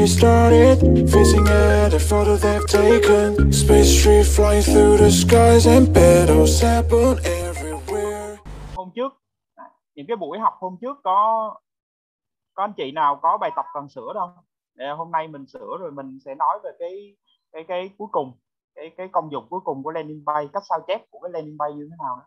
restarted Facing at a photo they've taken. Space tree flying through the skies And petals happen everywhere. Hôm trước, những cái buổi học hôm trước có có anh chị nào có bài tập cần sửa đâu? Để hôm nay mình sửa rồi mình sẽ nói về cái cái cái cuối cùng, cái cái công dụng cuối cùng của landing page cách sao chép của cái landing page như thế nào đó.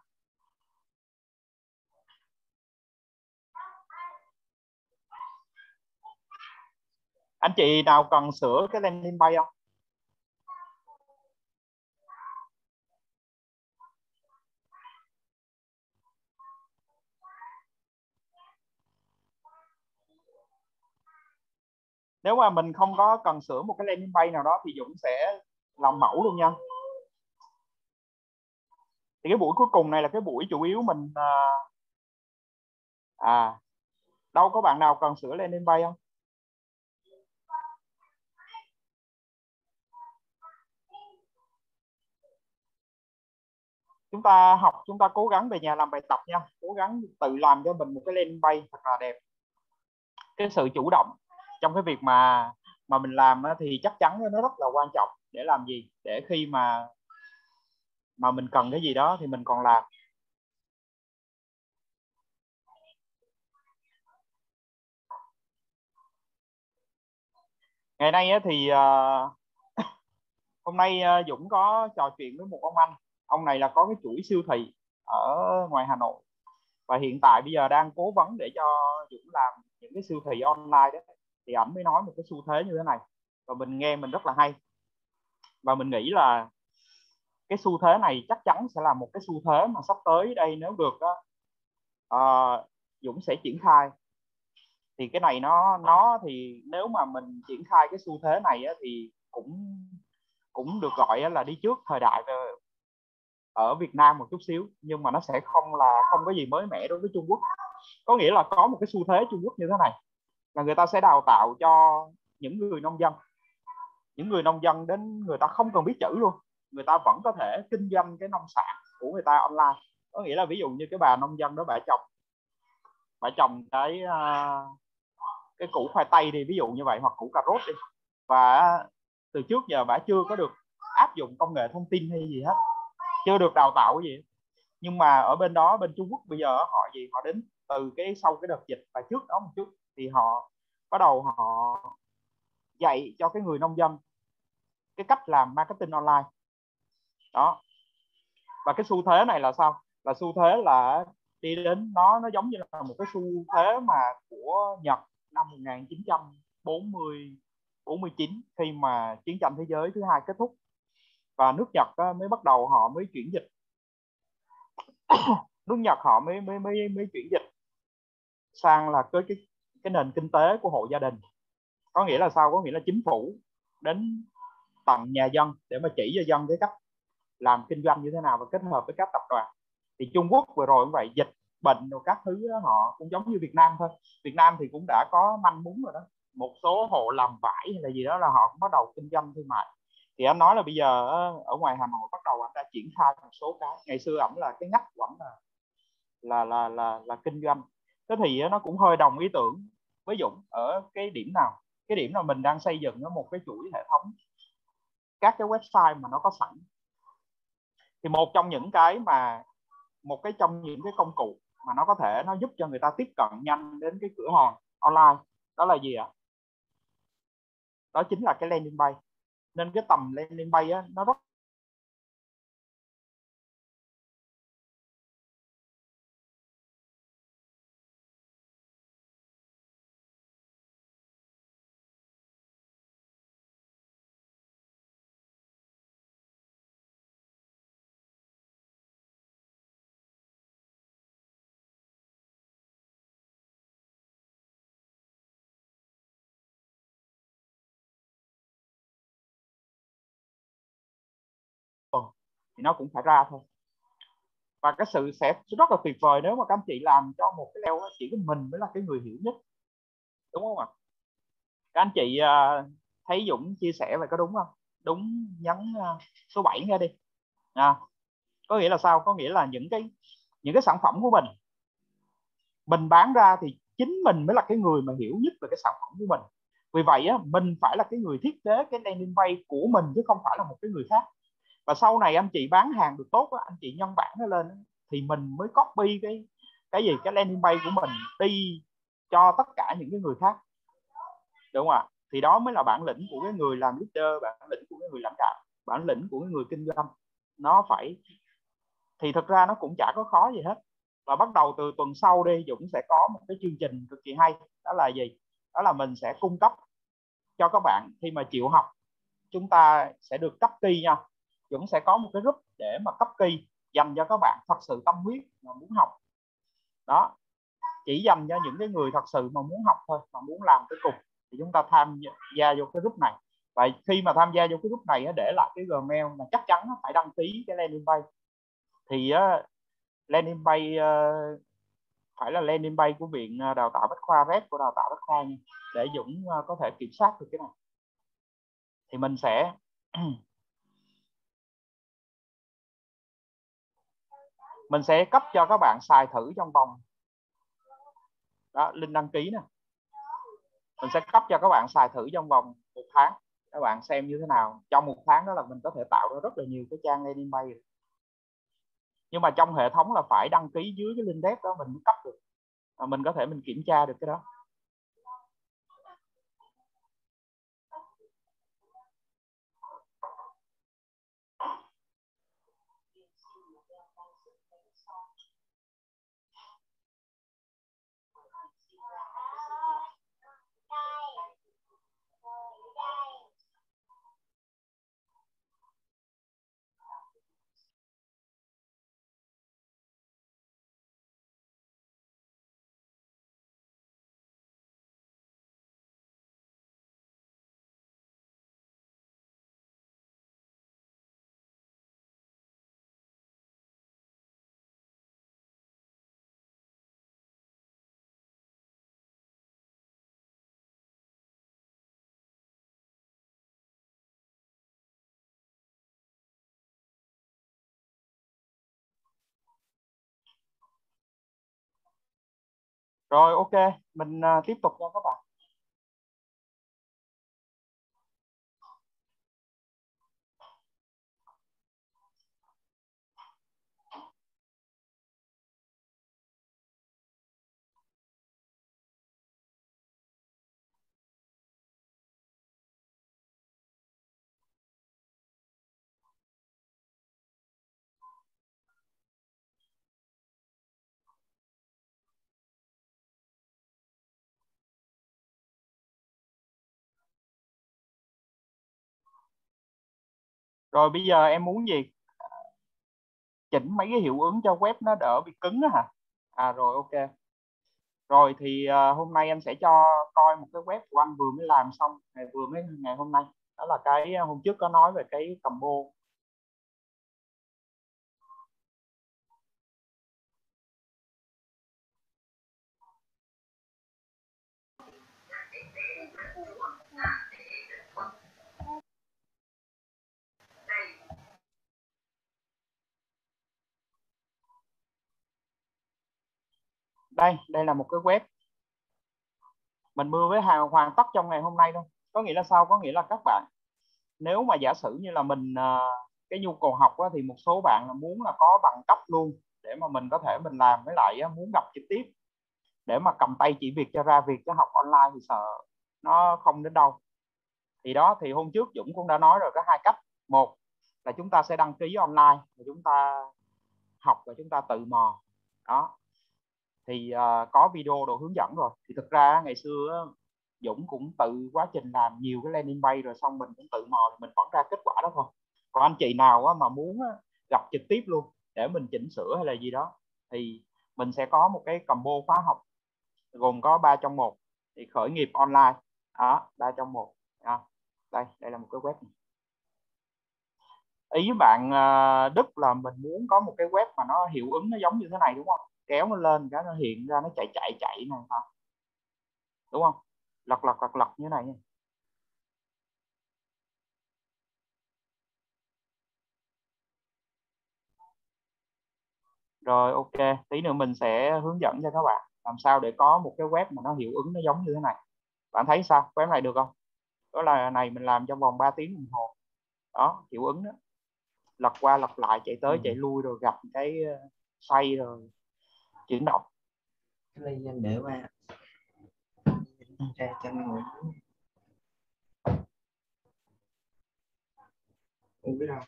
Anh chị nào cần sửa cái landing page không? Nếu mà mình không có cần sửa một cái landing page nào đó thì Dũng sẽ làm mẫu luôn nha. Thì cái buổi cuối cùng này là cái buổi chủ yếu mình à, à đâu có bạn nào cần sửa landing page không? Chúng ta học, chúng ta cố gắng về nhà làm bài tập nha. Cố gắng tự làm cho mình một cái lên bay thật là đẹp. Cái sự chủ động trong cái việc mà mà mình làm thì chắc chắn nó rất là quan trọng. Để làm gì? Để khi mà mà mình cần cái gì đó thì mình còn làm. Ngày nay thì ờ, hôm nay ờ, Dũng có trò chuyện với một ông anh ông này là có cái chuỗi siêu thị ở ngoài Hà Nội. Và hiện tại bây giờ đang cố vấn để cho Dũng làm những cái siêu thị online đấy thì ảnh mới nói một cái xu thế như thế này. Và mình nghe mình rất là hay. Và mình nghĩ là cái xu thế này chắc chắn sẽ là một cái xu thế mà sắp tới đây nếu được đó, uh, ờ, Dũng sẽ triển khai. Thì cái này nó nó thì nếu mà mình triển khai cái xu thế này á, thì cũng cũng được gọi là đi trước thời đại về ở Việt Nam một chút xíu, nhưng mà nó sẽ không là, không có gì mới mẻ đối với Trung Quốc. Có nghĩa là có một cái xu thế Trung Quốc như thế này, là người ta sẽ đào tạo cho những người nông dân. Những người nông dân đến người ta không cần biết chữ luôn. Người ta vẫn có thể kinh doanh cái nông sản của người ta online. Có nghĩa là ví dụ như cái bà nông dân đó, bà trồng bà trồng cái à, cái củ khoai tây đi, ví dụ như vậy, hoặc củ cà rốt đi. Và từ trước giờ bà chưa có được áp dụng công nghệ thông tin hay gì hết chưa được đào tạo cái gì. Nhưng mà ở bên đó, bên Trung Quốc bây giờ họ gì? Họ đến từ cái sau cái đợt dịch và trước đó một chút thì họ bắt đầu họ dạy cho cái người nông dân cái cách làm marketing online. Đó. Và cái xu thế này là sao? Là xu thế là đi đến nó nó giống như là một cái xu thế mà của Nhật năm 1940 49 khi mà chiến tranh thế giới thứ hai kết thúc và nước Nhật mới bắt đầu họ mới chuyển dịch. Nước Nhật họ mới mới mới mới chuyển dịch sang là cái cái cái nền kinh tế của hộ gia đình. Có nghĩa là sao? Có nghĩa là chính phủ đến tận nhà dân để mà chỉ cho dân cái cách làm kinh doanh như thế nào và kết hợp với các tập đoàn. Thì Trung Quốc vừa rồi cũng vậy dịch bệnh rồi các thứ đó, họ cũng giống như Việt Nam thôi. Việt Nam thì cũng đã có manh mún rồi đó. Một số hộ làm vải hay là gì đó là họ cũng bắt đầu kinh doanh thương mại thì anh nói là bây giờ ờ, ở ngoài Hà Nội bắt đầu anh đã triển khai một số cái. Ngày xưa ẩm là cái ngách vẫn là là là là là kinh doanh. Thế thì ờ, nó cũng hơi đồng ý tưởng với Dũng ở cái điểm nào? Cái điểm là mình đang xây dựng nó một cái chuỗi hệ thống, các cái website mà nó có sẵn. Thì một trong những cái mà, một cái trong những cái công cụ mà nó có thể, nó giúp cho người ta tiếp cận nhanh đến cái cửa hàng online đó là gì ạ? Đó chính là cái landing page nên cái tầm landing bay á, nó rất thì nó cũng phải ra thôi. Và cái sự sẽ rất là tuyệt vời nếu mà các anh chị làm cho một cái leo chỉ có mình mới là cái người hiểu nhất. Đúng không ạ? Các anh chị à, thấy Dũng chia sẻ vậy có đúng không? Đúng nhấn à, số 7 nghe đi. À, có nghĩa là sao? Có nghĩa là những cái những cái sản phẩm của mình mình bán ra thì chính mình mới là cái người mà hiểu nhất về cái sản phẩm của mình. Vì vậy á, mình phải là cái người thiết kế cái landing page của mình chứ không phải là một cái người khác và sau này anh chị bán hàng được tốt anh chị nhân bản nó lên thì mình mới copy cái cái gì, cái landing page của mình đi cho tất cả những cái người khác. Đúng không ạ? Thì đó mới là bản lĩnh của cái người làm leader, bản lĩnh của cái người lãnh đạo, bản lĩnh của cái người kinh doanh. Nó phải, thì thực ra nó cũng chả có khó gì hết. Và bắt đầu từ tuần sau đi, Dũng sẽ có một cái chương trình cực kỳ hay, đó là gì? Đó là mình sẽ cung cấp cho các bạn. Khi mà chịu học, chúng ta sẽ được cấp ti nha. Dũng sẽ có một cái group để mà cấp kỳ dành cho các bạn thật sự tâm huyết mà muốn học. Đó, chỉ dành cho những cái người thật sự mà muốn học thôi, mà muốn làm cái cục thì chúng ta tham gia vô cái group này. Và khi mà tham gia vô cái group này để lại cái gmail mà chắc chắn phải đăng ký cái landing page. Thì landing page ờ, phải là landing page của viện ờ, đào tạo bách khoa red của đào tạo bách khoa nha, để Dũng ờ, có thể kiểm soát được cái này. Thì mình sẽ mình sẽ cấp cho các bạn xài thử trong vòng. Đó link đăng ký nè. Mình sẽ cấp cho các bạn xài thử trong vòng một tháng. Các bạn xem như thế nào. Trong một tháng đó là mình có thể tạo ra rất là nhiều cái trang landing page. Nhưng mà trong hệ thống là phải đăng ký dưới cái link đó mình mới cấp được. À, mình có thể mình kiểm tra được cái đó. Rồi ok. Mình uh, tiếp tục nha các bạn. Rồi bây giờ em muốn gì? Chỉnh mấy cái hiệu ứng cho web nó đỡ bị cứng á hả? À rồi ok. Rồi thì uh, hôm nay anh sẽ cho coi một cái web của anh vừa mới làm xong ngày vừa mới ngày hôm nay. Đó là cái ờ, hôm trước có nói về cái combo. Đây đây là một cái web. Mình mưa với hàng hoàn tất trong ngày hôm nay thôi. Có nghĩa là sao? Có nghĩa là các bạn nếu mà giả sử như là mình ờ, cái nhu cầu học á, thì một số bạn là muốn là có bằng cấp luôn để mà mình có thể mình làm với lại ờ, muốn gặp trực tiếp. Để mà cầm tay chỉ việc cho ra việc cho học online thì sợ nó không đến đâu. Thì đó thì hôm trước Dũng cũng đã nói rồi có hai cách. Một là chúng ta sẽ đăng ký online và chúng ta học và chúng ta tự mò. Đó thì uh, có video đồ hướng dẫn rồi. Thì thực ra ngày xưa Dũng cũng tự quá trình làm nhiều cái landing page rồi xong mình cũng tự mò mình vẫn ra kết quả đó thôi. Còn anh chị nào mà muốn gặp trực tiếp luôn để mình chỉnh sửa hay là gì đó thì mình sẽ có một cái combo khóa học gồm có 3 trong một thì khởi nghiệp online. Đó ba trong một. À, đây đây là một cái web này. ý bạn à, Đức là mình muốn có một cái web mà nó hiệu ứng nó giống như thế này đúng không? Kéo nó lên cái nó hiện ra nó chạy chạy chạy này phải đúng không? Lật lật lật lật như này rồi ok. Tí nữa mình sẽ hướng dẫn cho các bạn làm sao để có một cái web mà nó hiệu ứng nó giống như thế này. Bạn thấy sao? Quét này được không? Đó là này mình làm trong vòng 3 tiếng đồng hồ. Đó hiệu ứng đó. Lật qua lật lại chạy tới ừ. chạy lui rồi gặp cái ờ, xoay rồi chuyển động ly anh để qua. Ra cho ngồi uống biết không?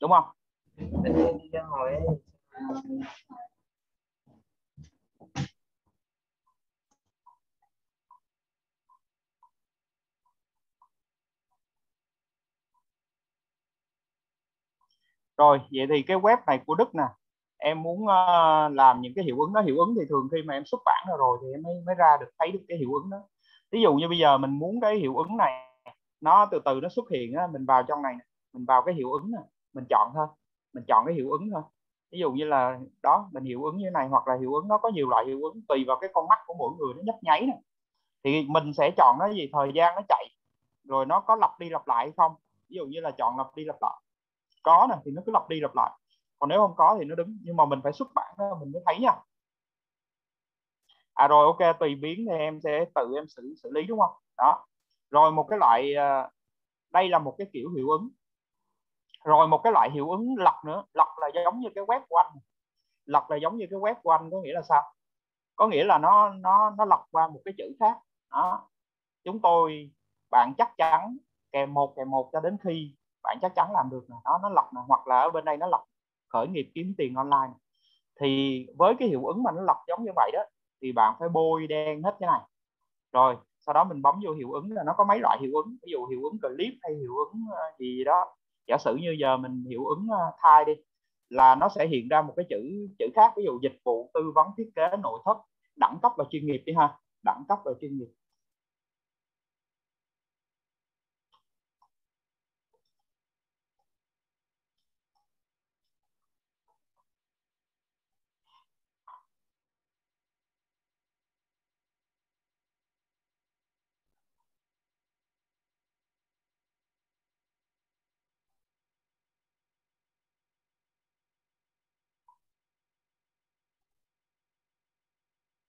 Đúng không? Để đi ra ngồi ấy. Rồi vậy thì cái web này của Đức nè em muốn uh, làm những cái hiệu ứng đó. Hiệu ứng thì thường khi mà em xuất bản ra rồi thì em mới mới ra được thấy được cái hiệu ứng đó. Ví dụ như bây giờ mình muốn cái hiệu ứng này nó từ từ nó xuất hiện á, mình vào trong này mình vào cái hiệu ứng này mình chọn thôi mình chọn cái hiệu ứng thôi. Ví dụ như là đó mình hiệu ứng như này hoặc là hiệu ứng nó có nhiều loại hiệu ứng tùy vào cái con mắt của mỗi người nó nhấp nháy này thì mình sẽ chọn nó gì? Thời gian nó chạy rồi nó có lặp đi lặp lại hay không? Ví dụ như là chọn lặp đi lặp lại. Có nè thì nó cứ lặp đi lặp lại còn nếu không có thì nó đứng, nhưng mà mình phải xuất bản đó mình mới thấy nha. À rồi, ok, tùy biến thì em sẽ tự em xử xử lý, đúng không? Đó. Rồi, một cái loại ờ, đây là một cái kiểu hiệu ứng. Rồi, một cái loại hiệu ứng lọc nữa. Lọc là giống như cái web của anh. Lặp là giống như cái web của anh, có nghĩa là sao? Có nghĩa là nó nó nó lọc qua một cái chữ khác. Đó. Chúng tôi, bạn chắc chắn, kèm một kèm một cho đến khi bạn chắc chắn làm được nó nó lọc hoặc là ở bên đây nó lọc khởi nghiệp kiếm tiền online. Thì với cái hiệu ứng mà nó lọc giống như vậy đó, thì bạn phải bôi đen hết cái này. Rồi, sau đó mình bấm vô hiệu ứng là nó có mấy loại hiệu ứng. Ví dụ hiệu ứng clip hay hiệu ứng ờ, gì đó. Giả sử như giờ mình hiệu ứng ờ, thai đi, là nó sẽ hiện ra một cái chữ chữ khác. Ví dụ dịch vụ tư vấn thiết kế nội thất, đẳng cấp và chuyên nghiệp đi ha. Đẳng cấp và chuyên nghiệp.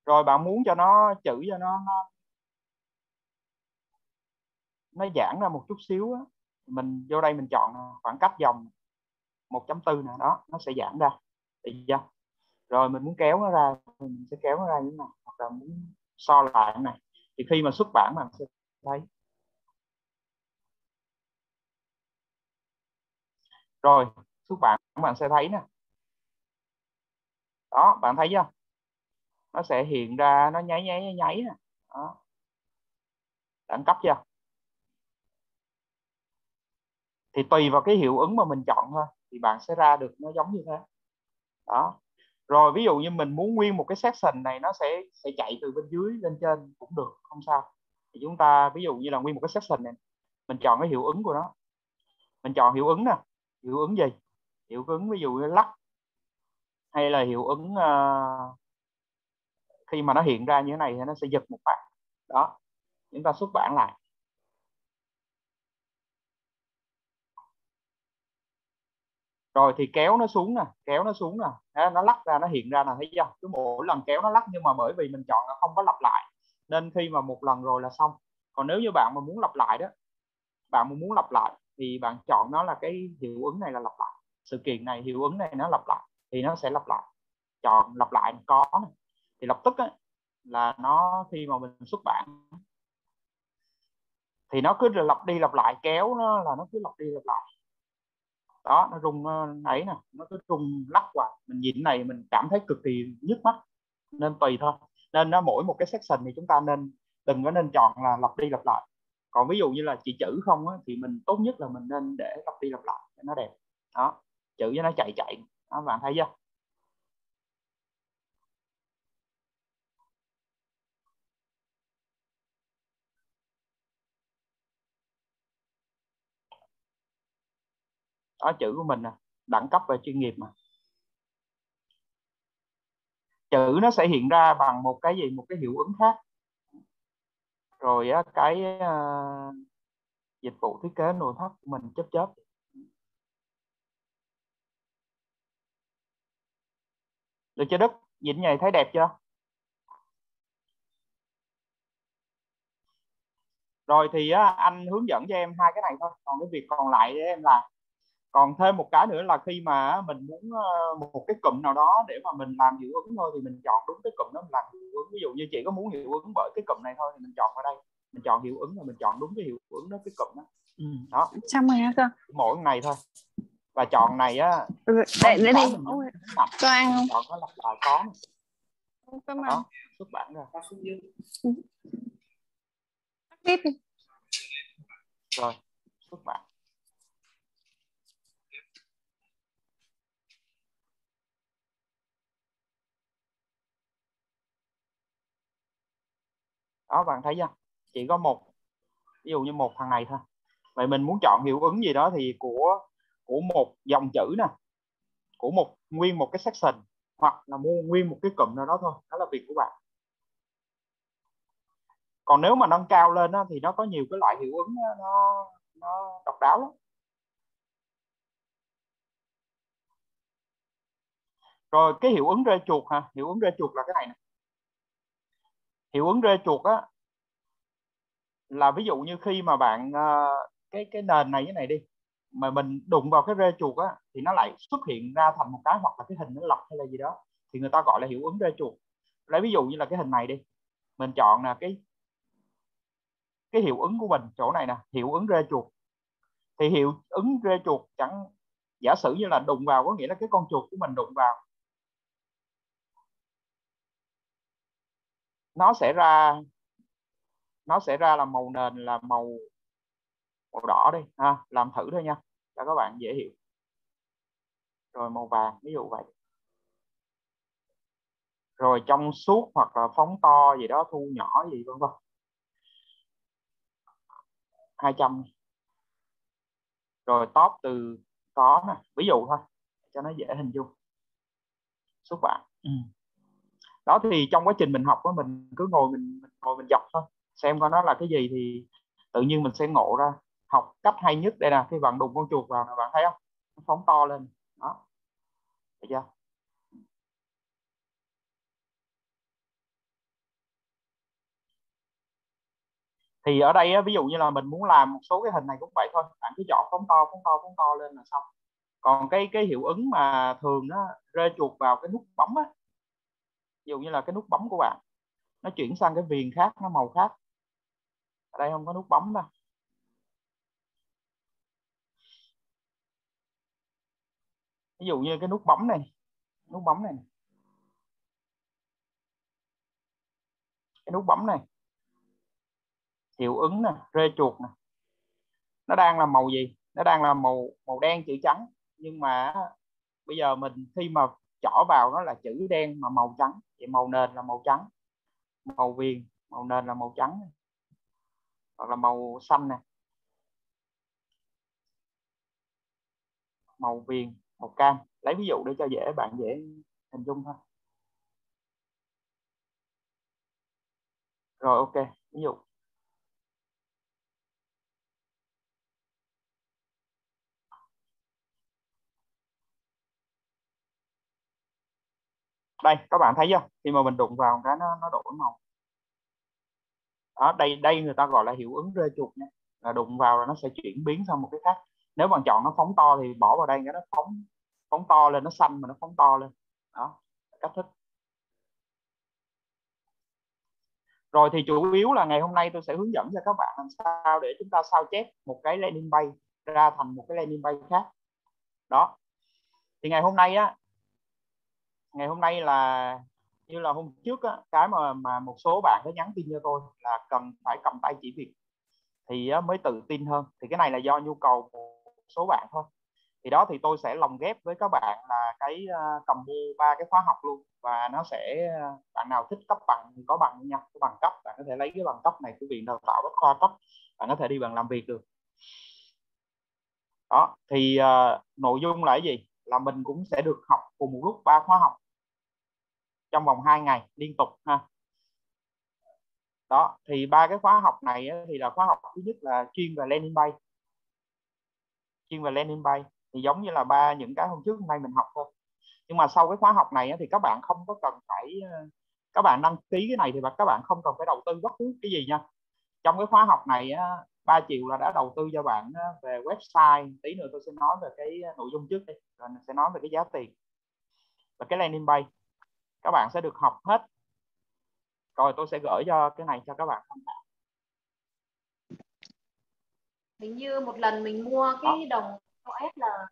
Rồi bạn muốn cho nó, chữ cho nó nó nó giãn ra một chút xíu á mình vô đây mình chọn khoảng cách dòng 1.4 nè đó, nó sẽ giãn ra. Được chưa? Rồi mình muốn kéo nó ra, mình sẽ kéo nó ra như thế này hoặc là muốn so lại này. Thì khi mà xuất bản bạn sẽ thấy. Rồi, xuất bản bạn sẽ thấy nè. Đó, bạn thấy chưa? Nó sẽ hiện ra nó nháy nháy nháy, nháy nè. Đó. Đẳng cấp chưa? Thì tùy vào cái hiệu ứng mà mình chọn thôi thì bạn sẽ ra được nó giống như thế. Đó. Rồi ví dụ như mình muốn nguyên một cái section này nó sẽ sẽ chạy từ bên dưới lên trên cũng được không sao. Thì chúng ta ví dụ như là nguyên một cái section này mình chọn cái hiệu ứng của nó. Mình chọn hiệu ứng nè. Hiệu ứng gì? Hiệu ứng ví dụ như lắc hay là hiệu ứng uh, khi mà nó hiện ra như thế này thì nó sẽ giật một phát. Đó, chúng ta xuất bản lại. Rồi thì kéo nó xuống nè, kéo nó xuống nè. Nó lắc ra, nó hiện ra là thấy chưa? Cứ mỗi lần kéo nó lắc nhưng mà bởi vì mình chọn là không có lặp lại. Nên khi mà một lần rồi là xong. Còn nếu như bạn mà muốn lặp lại đó, bạn mà muốn lặp lại thì bạn chọn nó là cái hiệu ứng này là lặp lại. Sự kiện này, hiệu ứng này nó lặp lại thì nó sẽ lặp lại. Chọn lặp lại, có này thì lập tức á, là nó khi mà mình xuất bản thì nó cứ lặp đi lặp lại kéo nó là nó cứ lặp đi lặp lại. Đó nó rung nó ấy nè nó cứ rung lắc hoài. Mình nhìn này mình cảm thấy cực kỳ nhức mắt nên tùy thôi. Nên nó mỗi một cái section thì chúng ta nên đừng có nên chọn là lặp đi lặp lại. Còn ví dụ như là chỉ chữ không á, thì mình tốt nhất là mình nên để lặp đi lặp lại cho nó đẹp. Đó chữ cho nó chạy chạy. Đó bạn thấy chưa? Đó chữ của mình nè đẳng cấp và chuyên nghiệp mà. Chữ nó sẽ hiện ra bằng một cái gì? Một cái hiệu ứng khác. Rồi cái uh, dịch vụ thiết kế nội thất của mình chớp chớp. Được chưa Đức? Nhìn này thấy đẹp chưa? Rồi thì anh hướng dẫn cho em hai cái này thôi. Còn cái việc còn lại để em làm còn thêm một cái nữa là khi mà mình muốn ờ, một cái cụm nào đó để mà mình làm hiệu ứng thôi thì mình chọn đúng cái cụm đó mình làm hiệu ứng. Ví dụ như chị có muốn hiệu ứng bởi cái cụm này thôi thì mình chọn vào đây. Mình chọn hiệu ứng và mình chọn đúng cái hiệu ứng đó cái cụm đó. Ừ, đó. Xong rồi hả cơ mỗi này thôi. Và chọn này á để để có đi. có ăn không? Chọn nó lặp lại có. Không? Có mà. Xuất bản xuống dưới. tiếp đi. rồi xuất bản đó bạn thấy chưa? Chỉ có một ví dụ như một thằng này thôi. Vậy mình muốn chọn hiệu ứng gì đó thì của của một dòng chữ nè. Của một nguyên một cái section hoặc là mua nguyên một cái cụm nào đó thôi. Đó là việc của bạn. Còn nếu mà nâng cao lên đó, thì nó có nhiều cái loại hiệu ứng đó, nó nó độc đáo lắm. Rồi cái hiệu ứng rê chuột hả? Hiệu ứng rê chuột là cái này nè hiệu ứng rê chuột á, là ví dụ như khi mà bạn ờ, cái cái nền này, cái này đi, mà mình đụng vào cái rê chuột á, thì nó lại xuất hiện ra thành một cái hoặc là cái hình nó lật hay là gì đó, thì người ta gọi là hiệu ứng rê chuột. Lấy ví dụ như là cái hình này đi, mình chọn là cái cái hiệu ứng của mình chỗ này nè, hiệu ứng rê chuột. Thì hiệu ứng rê chuột chẳng, giả sử như là đụng vào có nghĩa là cái con chuột của mình đụng vào nó sẽ ra, nó sẽ ra là màu nền là màu màu đỏ đi, ha, làm thử thôi nha, cho các bạn dễ hiểu. Rồi màu vàng, ví dụ vậy. Rồi trong suốt hoặc là phóng to gì đó, thu nhỏ gì, vân vân. 200 rồi top từ có nè, ví dụ thôi, cho nó dễ hình dung. Xuất bản ừ đó thì trong quá trình mình học đó mình cứ ngồi mình, mình ngồi mình dọc thôi. Xem coi nó là cái gì thì tự nhiên mình sẽ ngộ ra. Học cách hay nhất đây nè khi bạn đụng con chuột vào bạn thấy không? Nó phóng to lên. Đó. Thấy chưa? Thì ở đây ví dụ như là mình muốn làm một số cái hình này cũng vậy thôi. Bạn cứ chọn phóng to phóng to phóng to lên là xong. Còn cái cái hiệu ứng mà thường nó rơi chuột vào cái nút bấm á dụ như là cái nút bấm của bạn, nó chuyển sang cái viền khác, nó màu khác. Ở đây không có nút bấm đâu. Ví dụ như cái nút bấm này, nút bấm này. Cái nút bấm này. Hiệu ứng nè, rê chuột nè. Nó đang là màu gì? Nó đang là màu màu đen chữ trắng. Nhưng mà bây giờ mình khi mà chỏ vào nó là chữ đen mà màu trắng. Thì màu nền là màu trắng, màu viền, màu nền là màu trắng hoặc là màu xanh nè màu viền, màu cam. Lấy ví dụ để cho dễ, bạn dễ hình dung thôi. Rồi, ok. Ví dụ đây, các bạn thấy chưa? Khi mà mình đụng vào cái nó nó đổi màu. Đó, đây đây người ta gọi là hiệu ứng rơi chuột nha. Là đụng vào là nó sẽ chuyển biến sang một cái khác. Nếu bạn chọn nó phóng to thì bỏ vào đây, cái nó phóng phóng to lên, nó xanh mà nó phóng to lên. Đó, cách thức. Rồi thì chủ yếu là ngày hôm nay tôi sẽ hướng dẫn cho các bạn làm sao để chúng ta sao chép một cái landing page ra thành một cái landing page khác. Đó. Thì ngày hôm nay á ngày hôm nay là như là hôm trước á, cái mà mà một số bạn có nhắn tin cho tôi là cần phải cầm tay chỉ việc thì mới tự tin hơn. Thì cái này là do nhu cầu của số bạn thôi. Thì đó thì tôi sẽ lồng ghép với các bạn là cái ờ, uh, mua ba cái khóa học luôn. Và nó sẽ ờ, bạn nào thích cấp bằng thì có bằng nha. Cái bằng cấp bạn có thể lấy cái bằng cấp này của viện đào tạo bách khoa cấp bạn có thể đi bằng làm việc được. Đó thì uh, nội dung là cái gì? Là mình cũng sẽ được học cùng một lúc ba khóa học trong vòng 2 ngày liên tục ha. Đó, thì ba cái khóa học này thì là khóa học thứ nhất là chuyên về landing page chuyên về landing page thì giống như là ba những cái hôm trước hôm nay mình học thôi. Nhưng mà sau cái khóa học này thì các bạn không có cần phải ờ, các bạn đăng ký cái này thì các bạn không cần phải đầu tư bất cứ cái gì nha. Trong cái khóa học này 3 triệu là đã đầu tư cho bạn á, về website. Tí nữa tôi sẽ nói về cái nội dung trước đi rồi sẽ nói về cái giá tiền và cái landing page các bạn sẽ được học hết. Rồi tôi sẽ gửi cho cái này cho các bạn tham khảo. Hình như một lần mình mua cái đồng OS là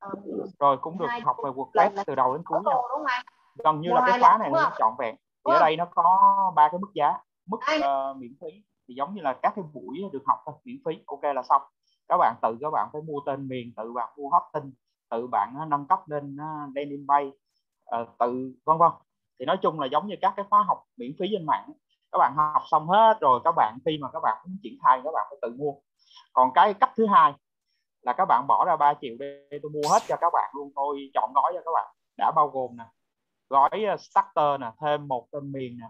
um, rồi cũng được học về WordPress là từ đầu đến cuối nha. gần như Mua là cái khóa này nó trọn vẹn. Thì ở đây nó có ba cái mức giá mức ờ, miễn phí thì giống như là các cái buổi được học thôi, miễn phí, ok là xong. Các bạn tự, các bạn phải mua tên miền, tự bạn mua hosting, tự bạn à, nâng cấp lên à, landing bay ờ, tự, vân vân. Thì nói chung là giống như các cái khóa học miễn phí trên mạng, các bạn học xong hết rồi, các bạn, khi mà các bạn muốn triển khai, các bạn phải tự mua. Còn cái cách thứ hai là các bạn bỏ ra 3 triệu để tôi mua hết cho các bạn luôn, tôi chọn gói cho các bạn. Đã bao gồm nè, gói à, starter nè, thêm một tên miền nè,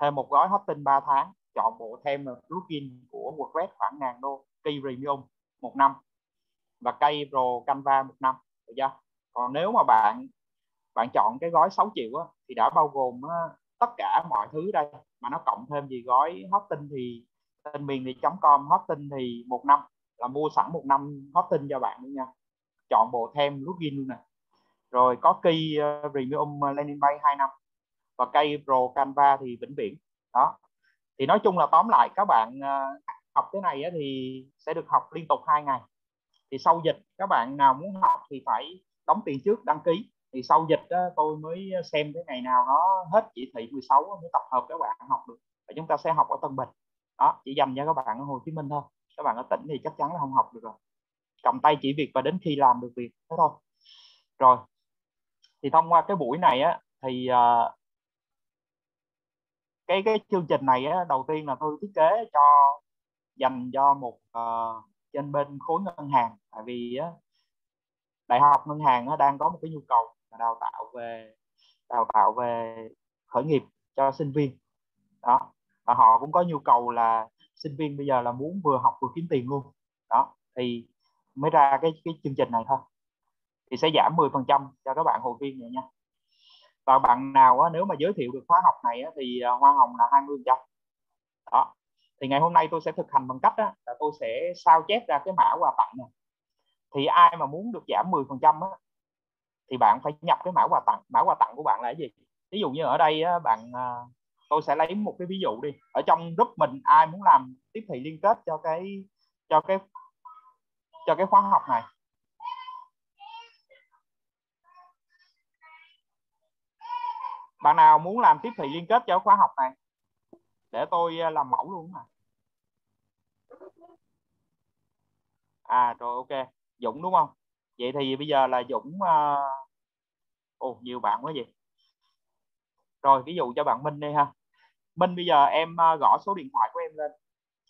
thêm một gói hosting 3 tháng chọn bộ thêm plugin của WordPress khoảng ngàn đô cây premium một năm và cây pro Canva một năm. Được chưa? Còn nếu mà bạn bạn chọn cái gói 6 triệu á, thì đã bao gồm á, tất cả mọi thứ đây. Mà nó cộng thêm gì? Gói hosting thì tên miền thì. com hosting thì một năm. Là mua sẵn một năm hosting cho bạn luôn nha. Chọn bộ thêm plugin luôn nè. Rồi có key uh, ờ, premium landing page 2 năm và cây pro canva thì vĩnh viễn. Đó thì nói chung là tóm lại các bạn ờ, học cái này thì sẽ được học liên tục hai ngày. Thì sau dịch các bạn nào muốn học thì phải đóng tiền trước đăng ký. Thì sau dịch đó, tôi mới xem cái ngày nào nó hết chỉ thị 16 mới tập hợp các bạn học được. Và chúng ta sẽ học ở Tân Bình. Đó chỉ dành cho các bạn ở Hồ Chí Minh thôi. Các bạn ở tỉnh thì chắc chắn là không học được rồi. Cầm tay chỉ việc và đến khi làm được việc thế thôi. Rồi thì thông qua cái buổi này á thì uh, cái cái chương trình này á, đầu tiên là tôi thiết kế cho dành cho một uh, trên bên khối ngân hàng. Tại vì á, đại học ngân hàng á, đang có một cái nhu cầu là đào tạo về đào tạo về khởi nghiệp cho sinh viên. Đó và họ cũng có nhu cầu là sinh viên bây giờ là muốn vừa học vừa kiếm tiền luôn. Đó thì mới ra cái cái chương trình này thôi. Thì sẽ giảm 10% cho các bạn hội viên này nha và bạn nào á, nếu mà giới thiệu được khóa học này á, thì ờ, hoa hồng là 20% đó. Thì ngày hôm nay tôi sẽ thực hành bằng cách á, là tôi sẽ sao chép ra cái mã quà tặng này thì ai mà muốn được giảm 10% trăm thì bạn phải nhập cái mã quà tặng. Mã quà tặng của bạn là cái gì? Ví dụ như ở đây á, bạn ờ, tôi sẽ lấy một cái ví dụ đi. Ở trong group mình ai muốn làm tiếp thị liên kết cho cái cho cái cho cái khóa học này bạn nào muốn làm tiếp thị liên kết cho khóa học này để tôi à, làm mẫu luôn mà à rồi ok. Dũng đúng không? Vậy thì bây giờ là Dũng uh... oh, nhiều bạn quá vậy. Rồi ví dụ cho bạn Minh đi ha. Minh bây giờ em uh, gõ số điện thoại của em lên.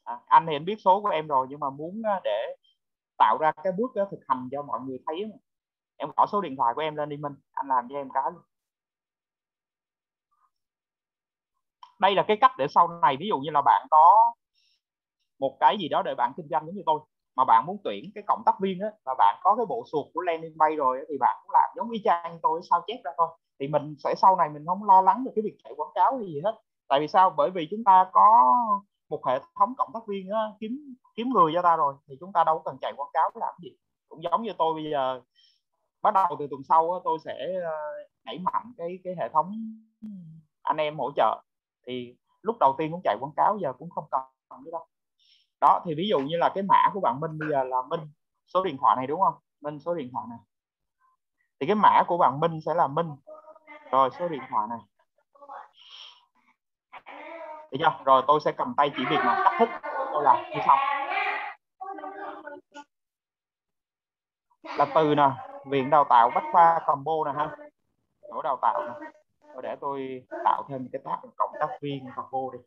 À, anh thì anh biết số của em rồi nhưng mà muốn uh, để tạo ra cái bước uh, thực hành cho mọi người thấy mà. em gõ số điện thoại của em lên đi Minh. Anh làm cho em cái luôn. Đây là cái cách để sau này ví dụ như là bạn có một cái gì đó để bạn kinh doanh giống như tôi mà bạn muốn tuyển cái cộng tác viên á, và bạn có cái bộ suột của landing page rồi á, thì bạn cũng làm giống y chang tôi sao chép ra thôi. Thì mình sẽ sau này mình không lo lắng về cái việc chạy quảng cáo hay gì hết. Tại vì sao? Bởi vì chúng ta có một hệ thống cộng tác viên á, kiếm kiếm người cho ta rồi thì chúng ta đâu cần chạy quảng cáo làm gì. Cũng giống như tôi bây giờ bắt đầu từ tuần sau á, tôi sẽ ờ, đẩy mạnh cái cái hệ thống anh em hỗ trợ thì lúc đầu tiên cũng chạy quảng cáo, giờ cũng không cần nữa đâu. Đó, thì ví dụ như là cái mã của bạn Minh bây giờ là Minh, số điện thoại này đúng không? Minh, số điện thoại này. Thì cái mã của bạn Minh sẽ là Minh. Rồi, số điện thoại này. Được chưa? Rồi, tôi sẽ cầm tay chỉ việc mà cách thức tôi làm như sau. Là từ nè, viện đào tạo bách khoa combo nè ha. Chỗ đào tạo nè rồi để tôi tạo thêm cái tab cộng tác viên combo đi.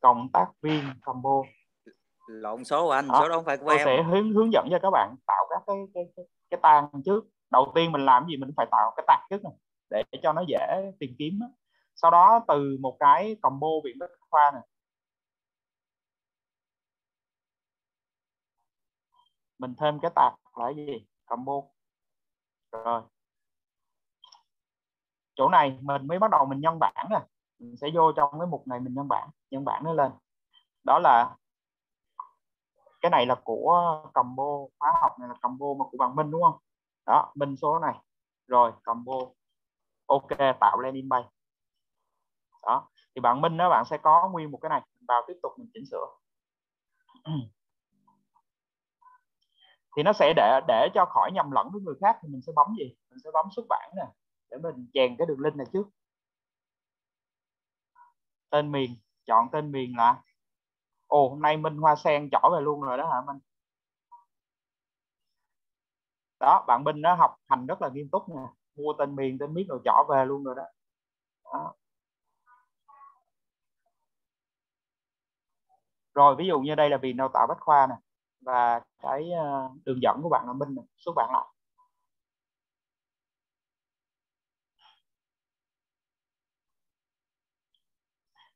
Cộng tác viên combo. Lộn số anh Đó, số đó không phải của tôi em. sẽ hướng hướng dẫn cho các bạn tạo các cái cái cái, cái tag trước. Đầu tiên mình làm gì? Mình phải tạo cái tag trước này để cho nó dễ tìm kiếm đó. sau đó từ một cái combo viện bách khoa này. Mình thêm cái tag là gì? Combo. Rồi chỗ này mình mới bắt đầu mình nhân bản nè. Mình sẽ vô trong cái mục này mình nhân bản nhân bản nó lên. Đó là cái này là của combo, khóa học này là combo mà của bạn Minh, đúng không? Đó, Minh số này. Rồi, combo. Ok, tạo landing page đó, thì bạn Minh đó, bạn sẽ có nguyên một cái này. Vào tiếp tục mình chỉnh sửa. Thì nó sẽ để để cho khỏi nhầm lẫn với người khác thì mình sẽ bấm gì? Mình sẽ bấm xuất bản nè để mình chèn cái đường link này trước. Tên miền chọn tên miền là ồ hôm nay Minh Hoa Sen chỏ về luôn rồi đó hả Minh? Đó bạn Minh nó học hành rất là nghiêm túc nè mua tên miền tên miết rồi chỏ về luôn rồi đó, đó. rồi ví dụ như đây là viện đào tạo bách khoa nè. Và cái ờ, đường dẫn của bạn là Minh này, xuất bạn lại.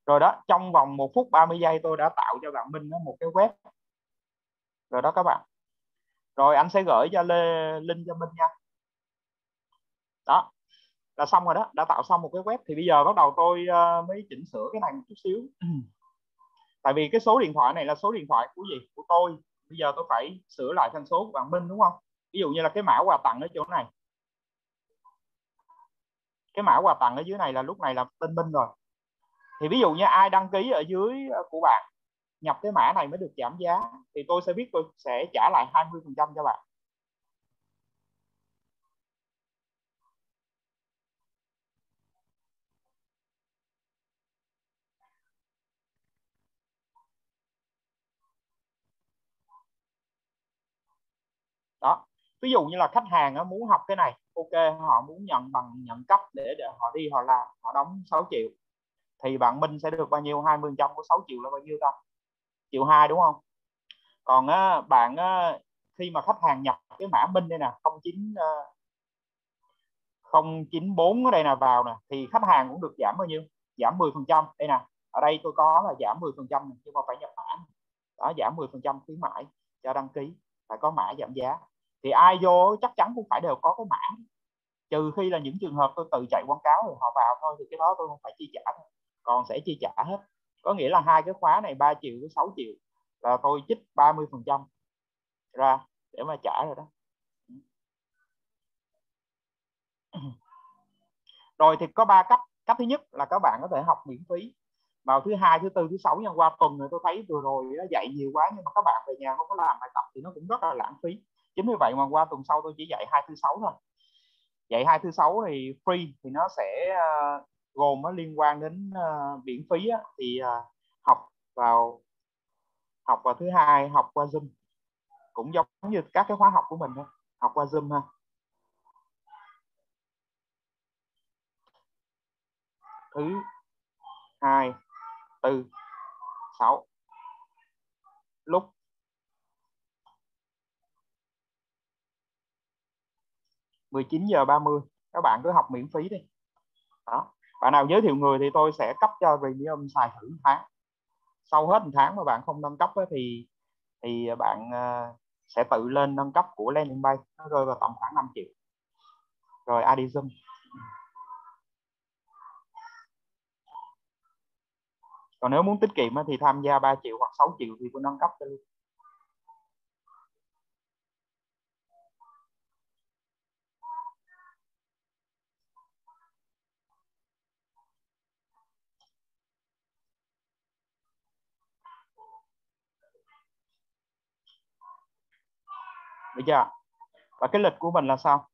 Rồi đó, trong vòng 1 phút 30 giây tôi đã tạo cho bạn Minh một cái web. Rồi đó các bạn. Rồi anh sẽ gửi cho Lê, Linh cho Minh nha. Đó, là xong rồi đó, đã tạo xong một cái web. Thì bây giờ bắt đầu tôi ờ, mới chỉnh sửa cái này một chút xíu. Tại vì cái số điện thoại này là số điện thoại của gì? Của tôi. Bây giờ tôi phải sửa lại thành số của bạn Minh, đúng không? Ví dụ như là cái mã quà tặng ở chỗ này. Cái mã quà tặng ở dưới này là lúc này là tên Minh rồi thì ví dụ như ai đăng ký ở dưới ờ, của bạn nhập cái mã này mới được giảm giá thì tôi sẽ biết tôi sẽ trả lại 20% cho bạn. Đó. Ví dụ như là khách hàng muốn học cái này ok họ muốn nhận bằng nhận cấp để, để họ đi họ làm họ đóng 6 triệu thì bạn Minh sẽ được bao nhiêu? 20 trăm của 6 triệu là bao nhiêu ta? Triệu hai đúng không? Còn á, bạn á, khi mà khách hàng nhập cái mã Minh đây nè 09 094 ở đây là vào nè thì khách hàng cũng được giảm bao nhiêu? Giảm 10 phần trăm. Đây nè ở đây tôi có là giảm 10 phần trăm nhưng mà phải nhập mã. Đó giảm 10 phần trăm khuyến mãi cho đăng ký phải có mã giảm giá. Thì ai vô chắc chắn cũng phải đều có cái mã. Trừ khi là những trường hợp tôi tự chạy quảng cáo thì họ vào thôi thì cái đó tôi không phải chi trả. thôi còn sẽ chi trả hết. Có nghĩa là hai cái khóa này 3 triệu với 6 triệu là tôi chích 30 phần trăm ra để mà trả rồi đó. Rồi thì có ba cách. Cách thứ nhất là các bạn có thể học miễn phí. Vào thứ hai, thứ tư, thứ sáu nhân qua tuần rồi tôi thấy vừa rồi nó dạy nhiều quá nhưng mà các bạn về nhà không có làm bài tập thì nó cũng rất là lãng phí. Chính vì vậy mà qua tuần sau tôi chỉ dạy hai thứ sáu thôi. Dạy hai thứ sáu thì free thì nó sẽ ờ, gồm nó liên quan đến uh, miễn phí á, thì uh, học vào học vào thứ hai học qua zoom. Cũng giống như các cái khóa học của mình thôi học qua zoom ha. Thứ hai tư sáu. Lúc. mười chín giờ ba mươi các bạn cứ học miễn phí đi. Đó bạn nào giới thiệu người thì tôi sẽ cấp cho premium xài thử một tháng. Sau hết một tháng mà bạn không nâng cấp ấy, thì thì bạn uh, sẽ tự lên nâng cấp của landing page nó rơi vào tầm khoảng 5 triệu. Rồi Adizum còn nếu muốn tiết kiệm thì tham gia 3 triệu hoặc 6 triệu thì tôi nâng cấp cho luôn. Được chưa? Và cái lịch của mình là sao?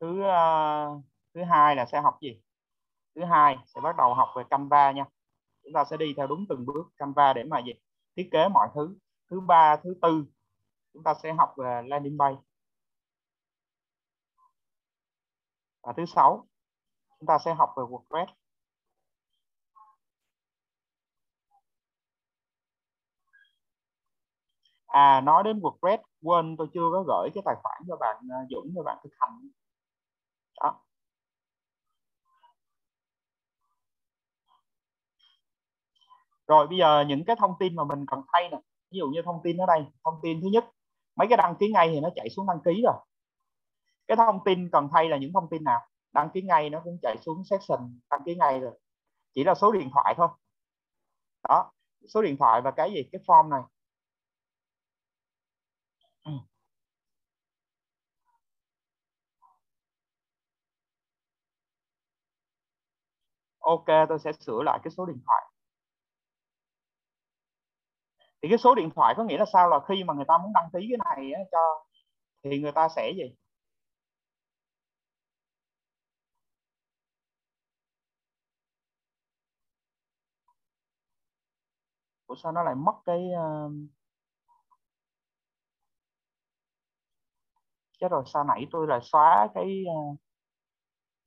Thứ uh, thứ hai là sẽ học gì? Thứ hai sẽ bắt đầu học về Canva nha. Chúng ta sẽ đi theo đúng từng bước Canva để mà gì? Thiết kế mọi thứ. Thứ ba thứ tư chúng ta sẽ học về landing page. Và thứ sáu chúng ta sẽ học về WordPress. À nói đến WordPress quên, tôi chưa có gửi cái tài khoản cho bạn à, Dũng cho bạn thực hành. Đó. Rồi, bây giờ những cái thông tin mà mình cần thay nè. Ví dụ như thông tin ở đây, thông tin thứ nhất, mấy cái đăng ký ngay thì nó chạy xuống đăng ký rồi. Cái thông tin cần thay là những thông tin nào? Đăng ký ngay nó cũng chạy xuống section, đăng ký ngay rồi. Chỉ là số điện thoại thôi. Đó, số điện thoại và cái gì? Cái form này. Ừ. ok tôi sẽ sửa lại cái số điện thoại. Thì cái số điện thoại có nghĩa là sao? Là khi mà người ta muốn đăng ký cái này á, cho thì người ta sẽ gì? Ủa sao nó lại mất cái uh... chứ rồi sao nãy tôi là xóa cái ờ,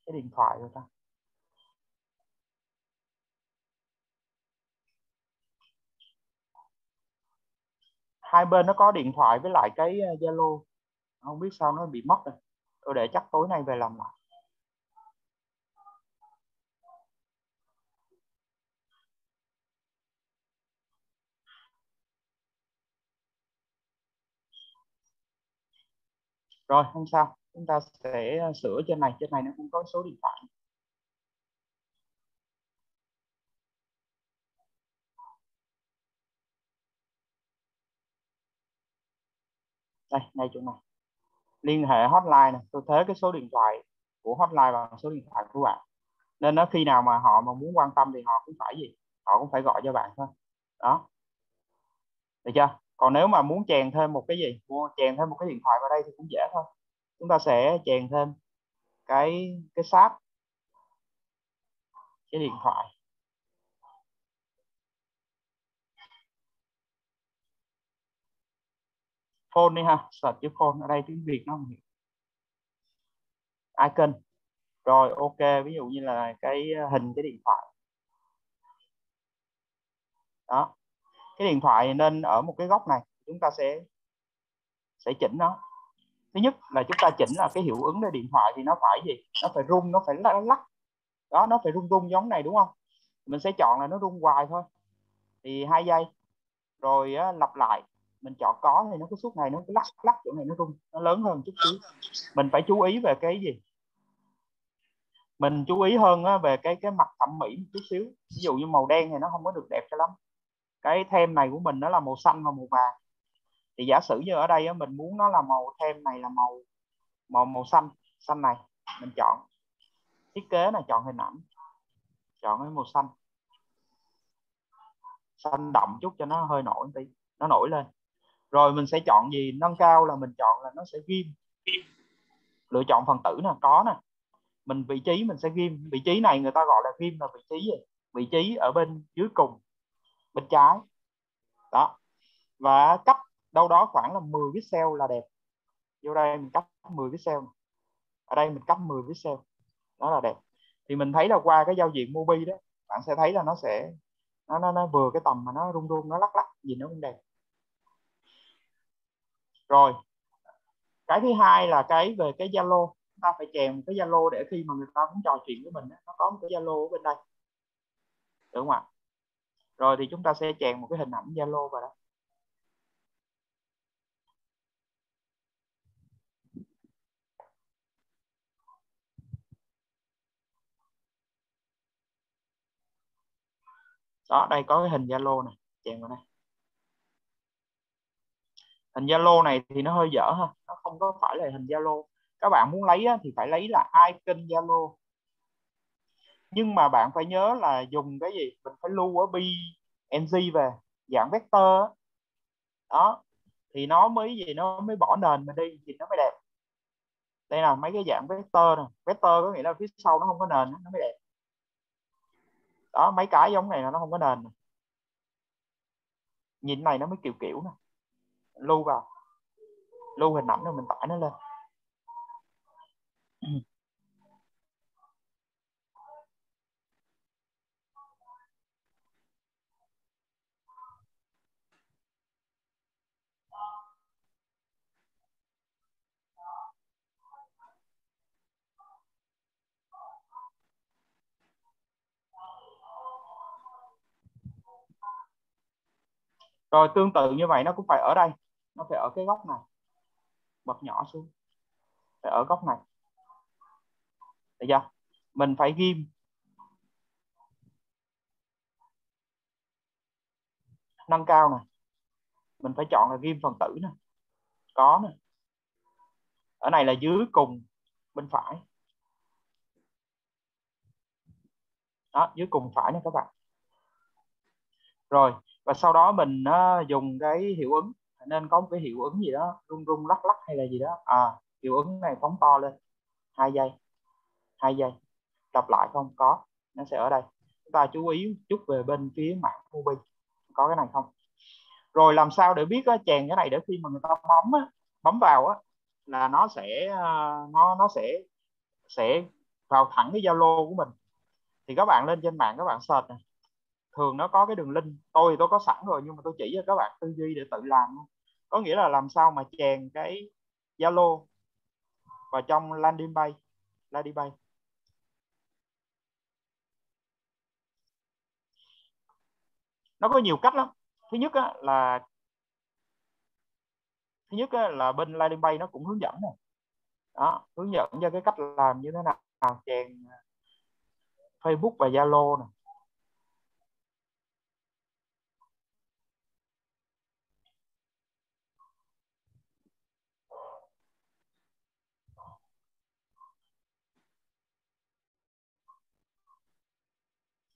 cái điện thoại rồi ta. Hai bên nó có điện thoại với lại cái ờ, Zalo. Không biết sao nó bị mất rồi. Tôi để chắc tối nay về làm lại. Rồi, không sao. Chúng ta sẽ ờ, sửa trên này. Trên này nó cũng có số điện thoại. Đây, ngay chỗ này. Liên hệ hotline này. Tôi thế cái số điện thoại của hotline bằng số điện thoại của bạn. Nên nó khi nào mà họ mà muốn quan tâm thì họ cũng phải gì? Họ cũng phải gọi cho bạn thôi. Đó. Được chưa? Còn nếu mà muốn chèn thêm một cái gì? Mua, chèn thêm một cái điện thoại vào đây thì cũng dễ thôi. Chúng ta sẽ chèn thêm cái cái sáp, cái điện thoại. Phone đi ha, search chữ phone, ở đây tiếng việt nó không hiểu. Icon. Rồi, ok, ví dụ như là cái ờ, hình cái điện thoại. Đó cái điện thoại nên ở một cái góc này chúng ta sẽ sẽ chỉnh nó. Thứ nhất là chúng ta chỉnh là cái hiệu ứng để điện thoại thì nó phải gì? Nó phải rung nó phải lắc, lắc. đó nó phải rung rung giống này đúng không? Mình sẽ chọn là nó rung hoài thôi. Thì hai giây rồi á, lặp lại. Mình chọn có thì nó cái suốt này nó lắc lắc chỗ này nó rung nó lớn hơn chút xíu. Mình phải chú ý về cái gì? Mình chú ý hơn á, về cái cái mặt thẩm mỹ một chút xíu. Ví dụ như màu đen thì nó không có được đẹp cho lắm cái thêm này của mình nó là màu xanh và màu vàng. Thì giả sử như ở đây á, mình muốn nó là màu thêm này là màu màu màu xanh xanh này mình chọn. Thiết kế này chọn hình ảnh chọn cái màu xanh. Xanh đậm chút cho nó hơi nổi tí nó nổi lên. Rồi mình sẽ chọn gì? Nâng cao là mình chọn là nó sẽ ghim. Lựa chọn phần tử nè có nè. Mình vị trí mình sẽ ghim. Vị trí này người ta gọi là ghim là vị trí gì? Vị trí ở bên dưới cùng bên trái. Đó. Và cấp đâu đó khoảng là 10 pixel là đẹp. Vô đây mình cắt 10 pixel. Ở đây mình cắt 10 pixel. Đó là đẹp. Thì mình thấy là qua cái giao diện Mobi đó bạn sẽ thấy là nó sẽ nó nó, nó vừa cái tầm mà nó rung rung nó lắc lắc gì nó cũng đẹp. Rồi. Cái thứ hai là cái về cái Zalo. Chúng ta phải chèn cái Zalo để khi mà người ta muốn trò chuyện với mình nó có một cái Zalo ở bên đây. Đúng không ạ? Rồi thì chúng ta sẽ chèn một cái hình ảnh Zalo vào đó đó đây có cái hình Zalo này chèn vào đây. Hình Zalo này thì nó hơi dở ha nó không có phải là hình Zalo. Các bạn muốn lấy á, thì phải lấy là icon Zalo nhưng mà bạn phải nhớ là dùng cái gì? Mình phải lưu ở png về, dạng vector đó, thì nó mới gì? Nó mới bỏ nền mình đi thì nó mới đẹp. Đây là mấy cái dạng vector này vector có nghĩa là phía sau nó không có nền nó mới đẹp. Đó, mấy cái giống này là nó không có nền nhìn này nó mới kiểu kiểu nè. Lưu vào. Lưu hình ảnh rồi mình tải nó lên. rồi tương tự như vậy nó cũng phải ở đây. Nó phải ở cái góc này. Bật nhỏ xuống. Phải ở góc này. Được chưa? Mình phải ghim. Nâng cao này. Mình phải chọn là ghim phần tử này, có này. ở này là dưới cùng bên phải. Đó dưới cùng phải nha các bạn. Rồi và sau đó mình uh, dùng cái hiệu ứng. Nên có một cái hiệu ứng gì đó rung rung lắc lắc hay là gì đó. À hiệu ứng này phóng to lên. Hai giây. Hai giây. Lặp lại không? Có. Nó sẽ ở đây. Chúng ta chú ý chút về bên phía mạng movie có cái này không? Rồi làm sao để biết á, chèn cái này để khi mà người ta bấm á, bấm vào á, là nó sẽ ờ, nó nó sẽ sẽ vào thẳng cái Zalo của mình. Thì các bạn lên trên mạng các bạn search này thường nó có cái đường link tôi thì tôi có sẵn rồi nhưng mà tôi chỉ cho các bạn tư duy để tự làm có nghĩa là làm sao mà chèn cái Zalo vào trong landing page landing page nó có nhiều cách lắm. Thứ nhất á, là thứ nhất á, là bên landing page nó cũng hướng dẫn này đó hướng dẫn cho cái cách làm như thế nào chèn Facebook và Zalo này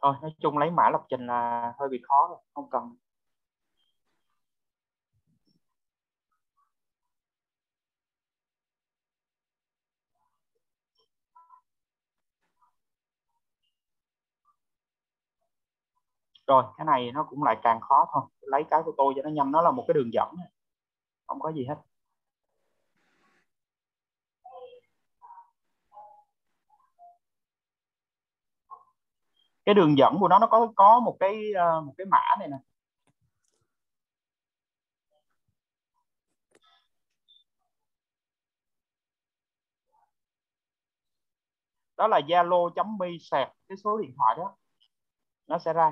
thôi, nói chung lấy mã lập trình là hơi bị khó rồi, không cần. Rồi, cái này nó cũng lại càng khó thôi. Lấy cái của tôi cho nó nhanh, nó là một cái đường dẫn. Không có gì hết. Cái đường dẫn của nó nó có có một cái uh, một cái mã này nè. Đó là zalo.me sạc cái số điện thoại đó. Nó sẽ ra.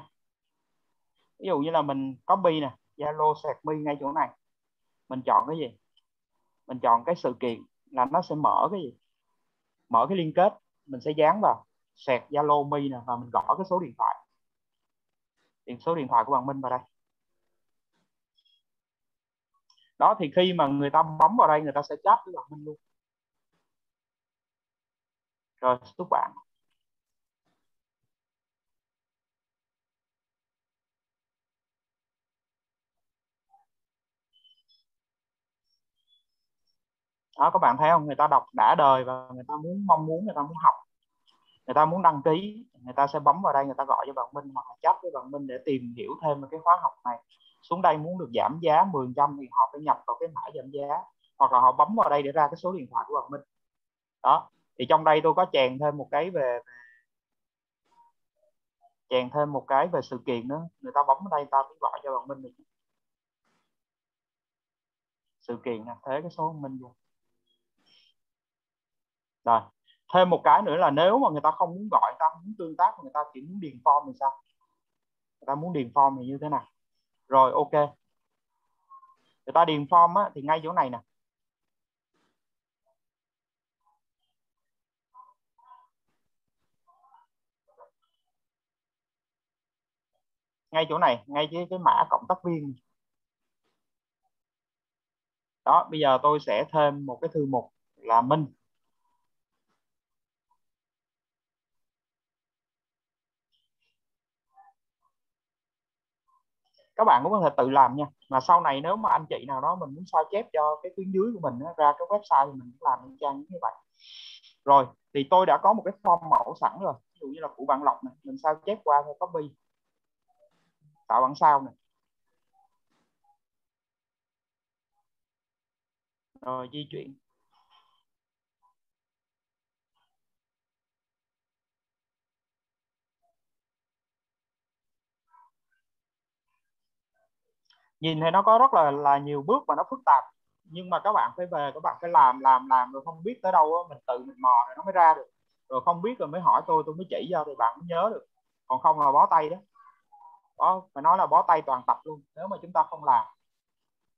Ví dụ như là mình copy nè zalo sạc mi ngay chỗ này. Mình chọn cái gì? Mình chọn cái sự kiện là nó sẽ mở cái gì? Mở cái liên kết mình sẽ dán vào sẹt Zalo Mi nè, và mình gõ cái số điện thoại. Điện, số điện thoại của bạn Minh vào đây. Đó, thì khi mà người ta bấm vào đây, người ta sẽ chat với bạn Minh luôn. Rồi, chúc bạn. Đó, các bạn thấy không? Người ta đọc đã đời và người ta muốn, mong muốn, người ta muốn học người ta muốn đăng ký người ta sẽ bấm vào đây người ta gọi cho bạn Minh hoặc là chat với bạn Minh để tìm hiểu thêm về cái khóa học này. Xuống đây muốn được giảm giá 10% thì họ phải nhập vào cái mã giảm giá hoặc là họ bấm vào đây để ra cái số điện thoại của bạn Minh. Đó thì trong đây tôi có chèn thêm một cái về, chèn thêm một cái về sự kiện nữa. Người ta bấm vào đây người ta cũng gọi cho bạn Minh được. Sự kiện thế cái số Minh vô. Rồi thêm một cái nữa là nếu mà người ta không muốn gọi người ta không muốn tương tác người ta chỉ muốn điền form thì sao? Người ta muốn điền form thì như thế nào? Rồi ok. Người ta điền form á, thì ngay chỗ này nè. Ngay chỗ này ngay cái cái mã cộng tác viên. Đó bây giờ tôi sẽ thêm một cái thư mục là minh. Các bạn cũng có thể tự làm nha. Mà sau này nếu mà anh chị nào đó mình muốn sao chép cho cái tuyến dưới của mình ra cái website thì mình cũng làm trang như vậy. Rồi, thì tôi đã có một cái form mẫu sẵn rồi. Ví dụ như là của bạn lọc này, mình sao chép qua theo copy. Tạo bản sao này. Rồi, di chuyển. Nhìn thì nó có rất là là nhiều bước và nó phức tạp. Nhưng mà các bạn phải về các bạn phải làm làm làm rồi không biết tới đâu đó, mình tự mình mò rồi nó mới ra được. Rồi không biết rồi mới hỏi tôi tôi mới chỉ cho thì bạn mới nhớ được. Còn không là bó tay đó. Đó phải nói là bó tay toàn tập luôn nếu mà chúng ta không làm.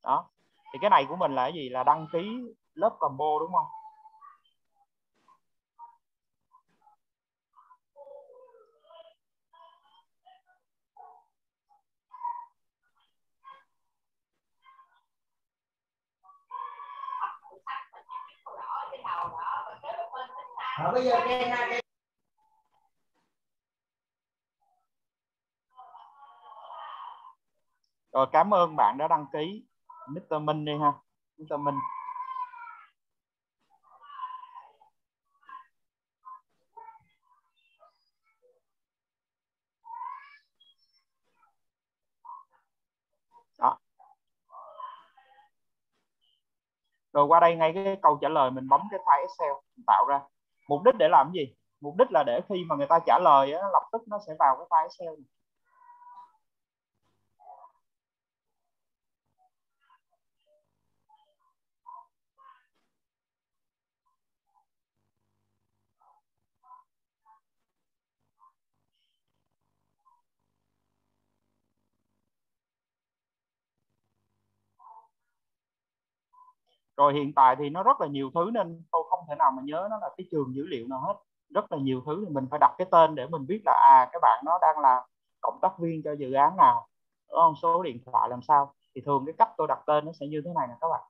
Đó. Thì cái này của mình là cái gì? Là đăng ký lớp combo đúng không? Rồi bây giờ trên cái rồi, cảm ơn bạn đã đăng ký Mr. Minh đi ha Mr. Minh đó rồi, qua đây ngay cái câu trả lời, mình bấm cái file Excel, mình tạo ra mục đích để làm gì mục đích là để khi mà người ta trả lời á, lập tức nó sẽ vào cái file Excel này. rồi hiện tại thì nó rất là nhiều thứ nên không thể nào mà nhớ nó là cái trường dữ liệu nào hết. Rất là nhiều thứ thì mình phải đặt cái tên để mình biết là à cái bạn nó đang là cộng tác viên cho dự án nào. Đúng không? Số điện thoại làm sao? Thì thường cái cách tôi đặt tên nó sẽ như thế này nè các bạn.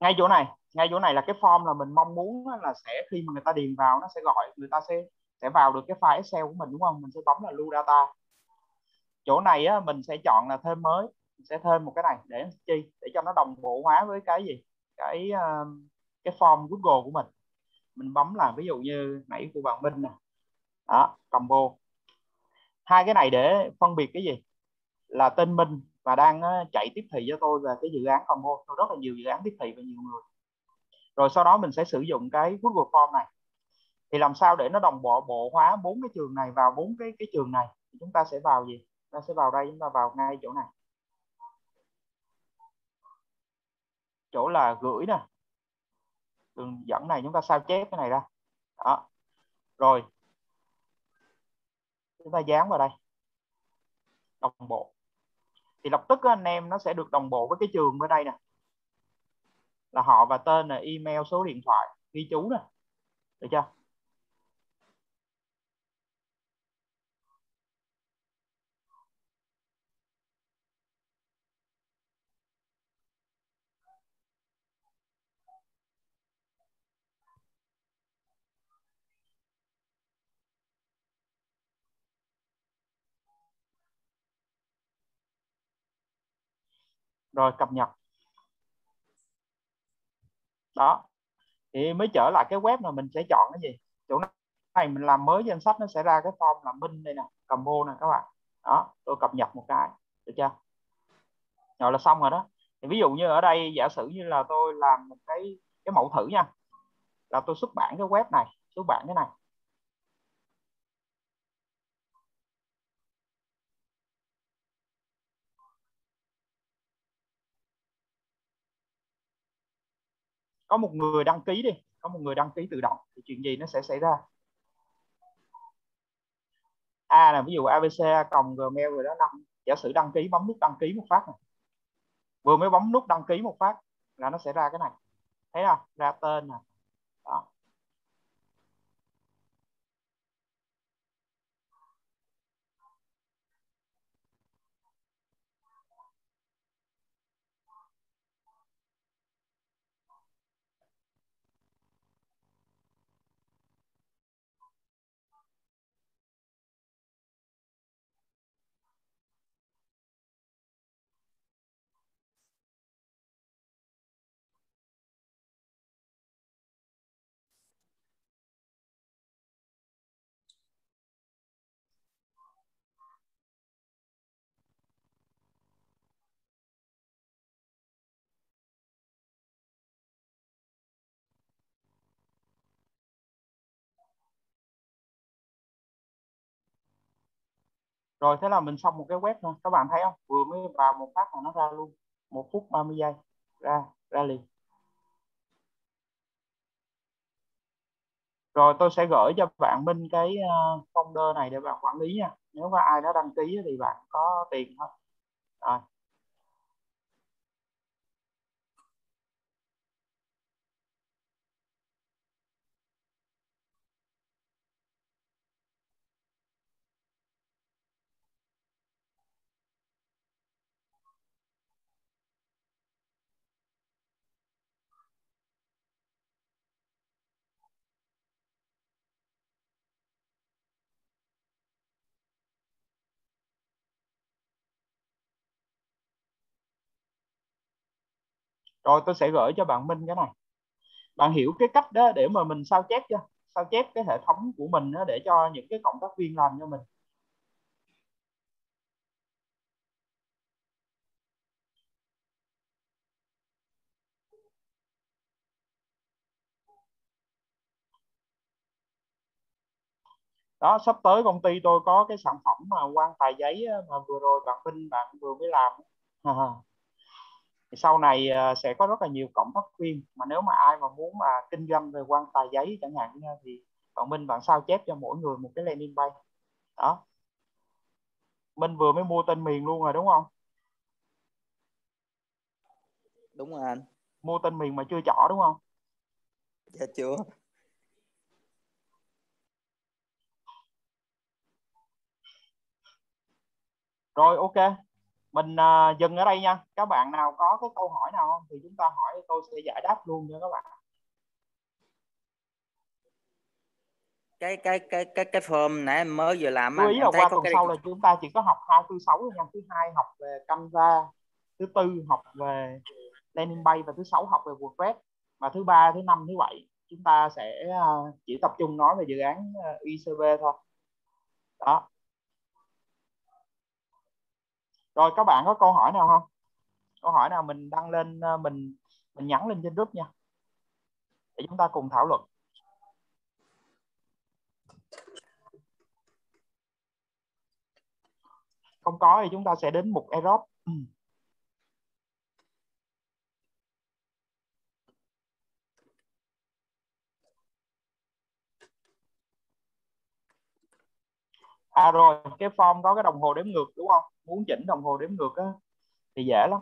Ngay chỗ này ngay chỗ này là cái form là mình mong muốn là sẽ khi mà người ta điền vào nó sẽ gọi người ta sẽ sẽ vào được cái file Excel của mình đúng không? Mình sẽ bấm là lưu data. Chỗ này á, mình sẽ chọn là thêm mới mình sẽ thêm một cái này để chi? Để cho nó đồng bộ hóa với cái gì? Cái uh, cái form Google của mình. Mình bấm là ví dụ như nãy của bạn Minh nè. Đó combo. Hai cái này để phân biệt cái gì? Là tên Minh và đang chạy tiếp thị cho tôi về cái dự án combo. Tôi rất là nhiều dự án tiếp thị và nhiều người. Rồi sau đó mình sẽ sử dụng cái Google Form này. Thì làm sao để nó đồng bộ bộ hóa bốn cái trường này vào bốn cái cái trường này? Thì chúng ta sẽ vào gì? Ta sẽ vào đây, chúng ta vào ngay chỗ này. Chỗ là gửi nè. Đường dẫn này, chúng ta sao chép cái này ra. Đó. Rồi. Chúng ta dán vào đây. Đồng bộ thì lập tức anh em nó sẽ được đồng bộ với cái trường ở đây nè. Là họ và tên là email, số điện thoại, ghi chú nè. Được chưa? Rồi cập nhật. Đó. Thì mới trở lại cái web mà mình sẽ chọn cái gì? Chỗ này mình làm mới danh sách nó sẽ ra cái form là minh đây nè, combo nè các bạn. Đó, tôi cập nhật một cái. Được chưa? Rồi là xong rồi đó. Thì ví dụ như ở đây, giả sử như là tôi làm một cái cái mẫu thử nha. Là tôi xuất bản cái web này, xuất bản cái này. Có một người đăng ký đi, có một người đăng ký tự động, thì chuyện gì nó sẽ xảy ra? A là ví dụ abc cộng gmail rồi đó, năm. Giả sử đăng ký, bấm nút đăng ký một phát này. Vừa mới bấm nút đăng ký một phát là nó sẽ ra cái này. Thấy không? Ra tên này đó rồi, thế là mình xong một cái web thôi. Các bạn thấy không? Vừa mới vào một phát là nó ra luôn. Một phút 30 giây. Ra ra liền. Rồi, tôi sẽ gửi cho bạn Minh cái ờ, folder này để bạn quản lý nha. Nếu có ai đó đăng ký thì bạn có tiền thôi. Rồi. Rồi, tôi sẽ gửi cho bạn Minh cái này. Bạn hiểu cái cách đó để mà mình sao chép chưa? Sao chép cái hệ thống của mình đó để cho những cái cộng tác viên làm cho mình? Đó, sắp tới công ty tôi có cái sản phẩm mà quan tài giấy mà vừa rồi bạn Minh bạn vừa mới làm sau này à, sẽ có rất là nhiều cộng tác viên mà nếu mà ai mà muốn mà kinh doanh về quan tài giấy chẳng hạn thì bạn Minh bạn sao chép cho mỗi người một cái landing page. Đó. Minh vừa mới mua tên miền luôn rồi đúng không? Đúng rồi anh. Mua tên miền mà chưa chỏ đúng không? Dạ chưa. Rồi ok mình uh, dừng ở đây nha. Các bạn nào có cái câu hỏi nào không? Thì chúng ta hỏi tôi sẽ giải đáp luôn cho các bạn. Cái cái cái cái cái form nãy em mới vừa làm lưu ý anh, là qua tuần cái sau là chúng ta chỉ có học hai thứ sáu nha. Thứ hai học về Canva thứ tư học về landing page và thứ sáu học về WordPress. Và thứ ba thứ năm thứ bảy chúng ta sẽ uh, chỉ tập trung nói về dự án uh, ICB thôi. Đó rồi, các bạn có câu hỏi nào không? Câu hỏi nào mình đăng lên ờ, mình mình nhắn lên trên group nha. Để chúng ta cùng thảo luận. Không có thì chúng ta sẽ đến mục Europe à rồi, cái form có cái đồng hồ đếm ngược, đúng không? Muốn chỉnh đồng hồ đếm ngược á, thì dễ lắm.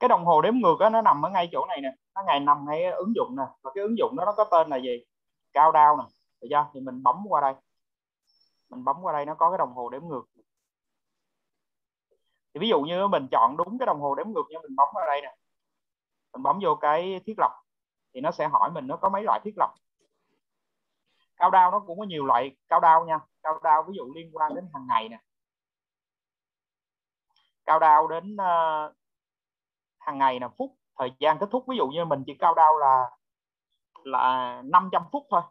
Cái đồng hồ đếm ngược á, nó nằm ở ngay chỗ này nè, nó ngày nằm ngay ứng dụng nè, và cái ứng dụng đó nó có tên là gì? Cao đao nè, được chưa? Thì mình bấm qua đây. Mình bấm qua đây, nó có cái đồng hồ đếm ngược thì ví dụ như mình chọn đúng cái đồng hồ đếm ngược nha mình bấm vào đây nè. Mình bấm vô cái thiết lập thì nó sẽ hỏi mình nó có mấy loại thiết lập. Cao đao nó cũng có nhiều loại cao đao nha. Cao đao ví dụ liên quan đến hàng ngày nè. Cao đao đến uh, hàng ngày là phút thời gian kết thúc. Ví dụ như mình chỉ cao đao là là 500 phút thôi.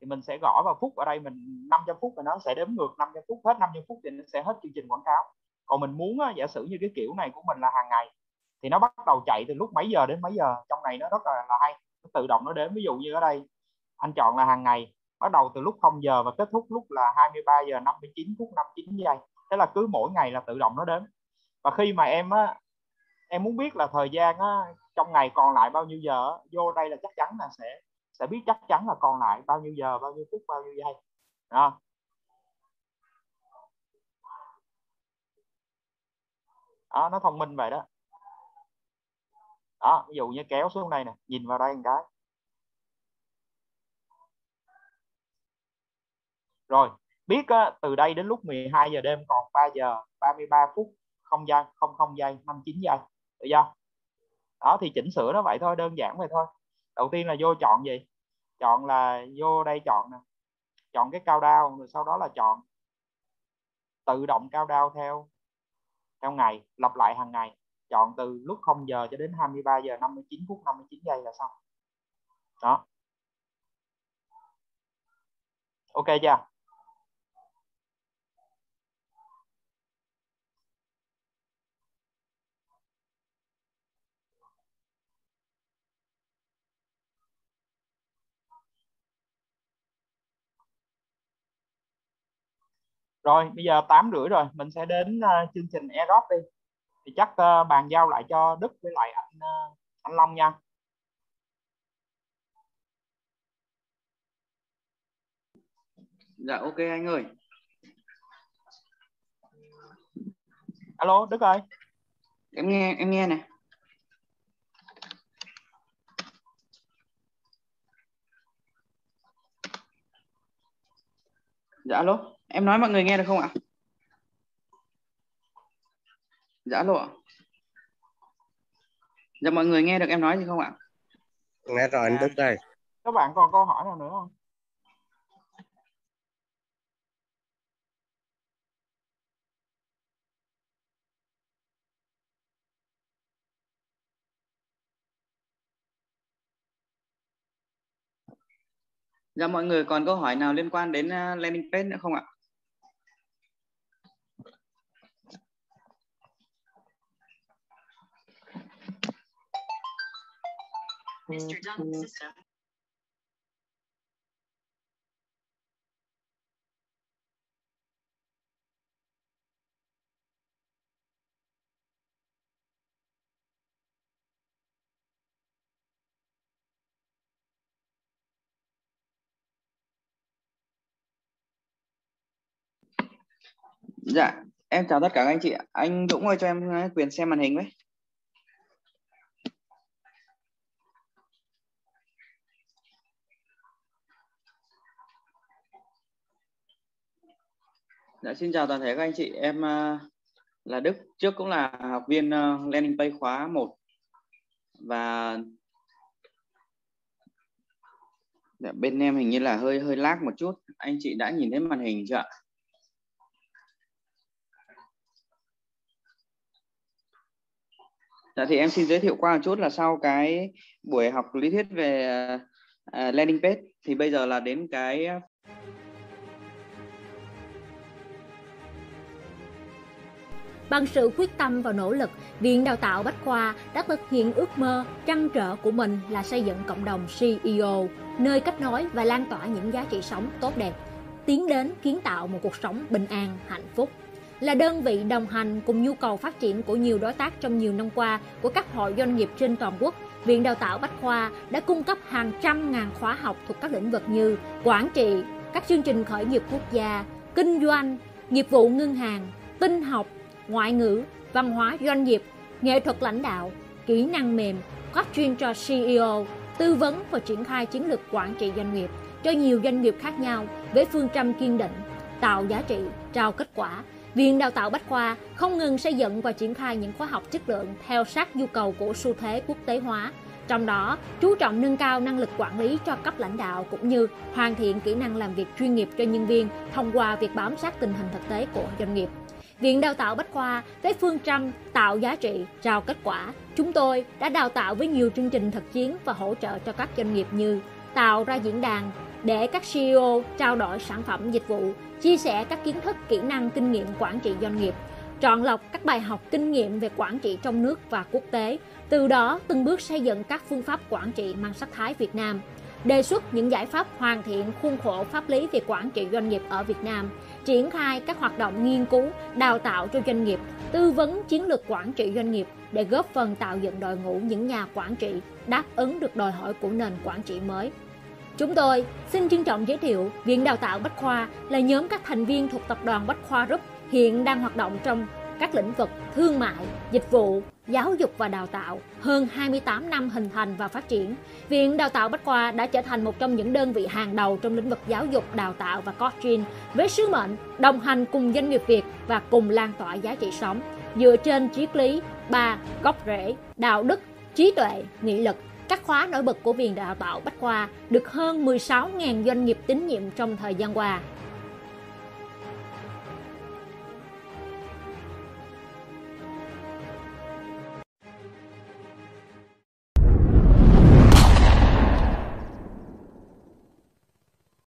Thì mình sẽ gõ vào phút ở đây mình 500 phút và nó sẽ đếm ngược 500 phút. Hết 500 phút thì nó sẽ hết chương trình quảng cáo còn mình muốn á giả sử như cái kiểu này của mình là hàng ngày thì nó bắt đầu chạy từ lúc mấy giờ đến mấy giờ. Trong này nó rất là, là hay nó tự động nó đến. Ví dụ như ở đây anh chọn là hàng ngày bắt đầu từ lúc 0 giờ và kết thúc lúc là 23 giờ 59 phút 59 giây. Thế là cứ mỗi ngày là tự động nó đến. Và khi mà em á, em muốn biết là thời gian á, trong ngày còn lại bao nhiêu giờ vô đây là chắc chắn là sẽ sẽ biết chắc chắn là còn lại bao nhiêu giờ bao nhiêu phút bao nhiêu giây. Đó. Đó nó thông minh vậy đó. Đó ví dụ như kéo xuống đây nè nhìn vào đây một cái. Rồi biết á, từ đây đến lúc 12 giờ đêm còn 3 giờ 33 phút không giây không không giây 59 giây được chưa? Đó thì chỉnh sửa nó vậy thôi đơn giản vậy thôi. Đầu tiên là vô chọn gì? Chọn là vô đây chọn nè. Chọn cái cao đao rồi sau đó là chọn tự động cao đao theo theo ngày, lặp lại hàng ngày, chọn từ lúc 0 giờ cho đến 23 giờ 59 phút 59 giây là xong. Đó. Ok chưa? Rồi bây giờ tám rưỡi rồi mình sẽ đến uh, chương trình airdrop đi. Thì chắc uh, bàn giao lại cho Đức với lại anh uh, anh Long nha. Dạ ok anh ơi. Alo Đức ơi. Em nghe em nghe này dạ alo em nói mọi người nghe được không ạ dạ ạ Dạ mọi người nghe được em nói gì không ạ? nghe rồi anh À. Đức ơi các bạn còn câu hỏi nào nữa không Dạ mọi người còn câu hỏi nào liên quan đến uh, landing page nữa không ạ? Dạ, em chào tất cả các anh chị. Anh Dũng ơi cho em quyền xem màn hình với. Dạ xin chào toàn thể các anh chị. Em uh, là Đức, trước cũng là học viên ờ, uh, landing page khóa 1 và dạ, bên em hình như là hơi hơi lag một chút. Anh chị đã nhìn thấy màn hình chưa ạ? Dạ thì em xin giới thiệu qua một chút là sau cái buổi học lý thuyết về ờ, uh, landing page thì bây giờ là đến cái Bằng sự quyết tâm và nỗ lực, Viện Đào tạo Bách Khoa đã thực hiện ước mơ, trăn trở của mình là xây dựng cộng đồng CEO, nơi kết nối và lan tỏa những giá trị sống tốt đẹp, tiến đến kiến tạo một cuộc sống bình an, hạnh phúc. Là đơn vị đồng hành cùng nhu cầu phát triển của nhiều đối tác trong nhiều năm qua của các hội doanh nghiệp trên toàn quốc, Viện Đào tạo Bách Khoa đã cung cấp hàng trăm ngàn khóa học thuộc các lĩnh vực như quản trị, các chương trình khởi nghiệp quốc gia, kinh doanh, nghiệp vụ ngân hàng, tinh học, ngoại ngữ, văn hóa doanh nghiệp, nghệ thuật lãnh đạo, kỹ năng mềm, coaching cho CEO, tư vấn và triển khai chiến lược quản trị doanh nghiệp cho nhiều doanh nghiệp khác nhau với phương châm kiên định, tạo giá trị, trao kết quả. Viện Đào tạo Bách Khoa không ngừng xây dựng và triển khai những khóa học chất lượng theo sát nhu cầu của xu thế quốc tế hóa, trong đó chú trọng nâng cao năng lực quản lý cho cấp lãnh đạo cũng như hoàn thiện kỹ năng làm việc chuyên nghiệp cho nhân viên thông qua việc bám sát tình hình thực tế của doanh nghiệp. Viện Đào tạo Bách Khoa với phương châm tạo giá trị, trao kết quả. Chúng tôi đã đào tạo với nhiều chương trình thực chiến và hỗ trợ cho các doanh nghiệp như tạo ra diễn đàn để các CEO trao đổi sản phẩm dịch vụ, chia sẻ các kiến thức, kỹ năng, kinh nghiệm quản trị doanh nghiệp, chọn lọc các bài học kinh nghiệm về quản trị trong nước và quốc tế, từ đó từng bước xây dựng các phương pháp quản trị mang sắc thái Việt Nam, đề xuất những giải pháp hoàn thiện khuôn khổ pháp lý về quản trị doanh nghiệp ở Việt Nam, triển khai các hoạt động nghiên cứu, đào tạo cho doanh nghiệp, tư vấn chiến lược quản trị doanh nghiệp để góp phần tạo dựng đội ngũ những nhà quản trị đáp ứng được đòi hỏi của nền quản trị mới. Chúng tôi xin trân trọng giới thiệu Viện Đào tạo Bách Khoa là nhóm các thành viên thuộc tập đoàn Bách Khoa Group hiện đang hoạt động trong các lĩnh vực thương mại, dịch vụ, giáo dục và đào tạo. Hơn 28 năm hình thành và phát triển, Viện Đào tạo Bách Khoa đã trở thành một trong những đơn vị hàng đầu trong lĩnh vực giáo dục, đào tạo và coaching với sứ mệnh đồng hành cùng doanh nghiệp Việt và cùng lan tỏa giá trị sống dựa trên triết lý ba gốc rễ, đạo đức, trí tuệ, nghị lực. Các khóa nổi bật của Viện Đào tạo Bách Khoa được hơn 16.000 doanh nghiệp tín nhiệm trong thời gian qua.